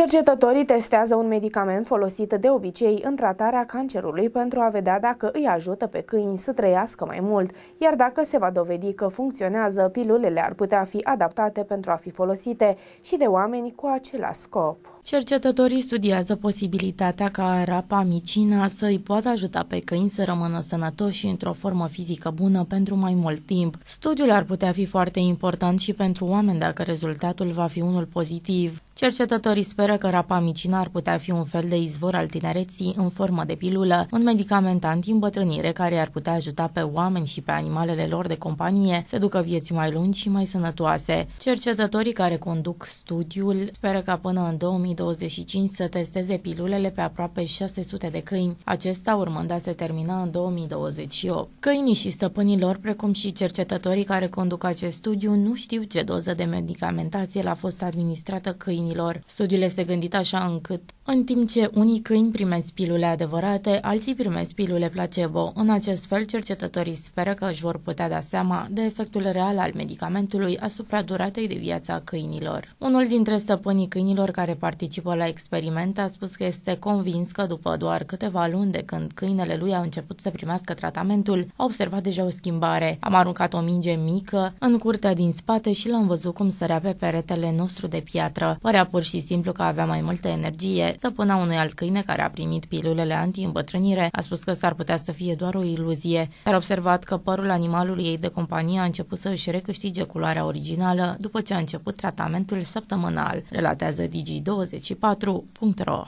Cercetătorii testează un medicament folosit de obicei în tratarea cancerului pentru a vedea dacă îi ajută pe câini să trăiască mai mult, iar dacă se va dovedi că funcționează, pilulele ar putea fi adaptate pentru a fi folosite și de oameni cu același scop. Cercetătorii studiază posibilitatea ca rapamicina să îi poată ajuta pe câini să rămână sănătoși și într-o formă fizică bună pentru mai mult timp. Studiul ar putea fi foarte important și pentru oameni dacă rezultatul va fi unul pozitiv. Cercetătorii speră că rapamicina ar putea fi un fel de izvor al tinereții în formă de pilulă, un medicament anti-îmbătrânire care ar putea ajuta pe oameni și pe animalele lor de companie să ducă vieți mai lungi și mai sănătoase. Cercetătorii care conduc studiul speră ca până în 2025 să testeze pilulele pe aproape 600 de câini, acesta urmând a se termina în 2028. Câinii și stăpânilor, precum și cercetătorii care conduc acest studiu, nu știu ce doză de medicamentație l-a fost administrată câinii câinilor. Studiul este gândit așa încât, în timp ce unii câini primesc pilule adevărate, alții primesc pilule placebo. În acest fel, cercetătorii speră că își vor putea da seama de efectul real al medicamentului asupra duratei de viață a câinilor. Unul dintre stăpânii câinilor care participă la experiment a spus că este convins că după doar câteva luni de când câinele lui a început să primească tratamentul, a observat deja o schimbare. Am aruncat o minge mică în curtea din spate și l-am văzut cum sărea pe peretele nostru de piatră. Părea Părea pur și simplu că avea mai multă energie. Stăpâna unui alt câine care a primit pilulele anti-îmbătrânire a spus că s-ar putea să fie doar o iluzie. A observat că părul animalului ei de companie a început să își recâștige culoarea originală după ce a început tratamentul săptămânal, relatează Digi24.ro.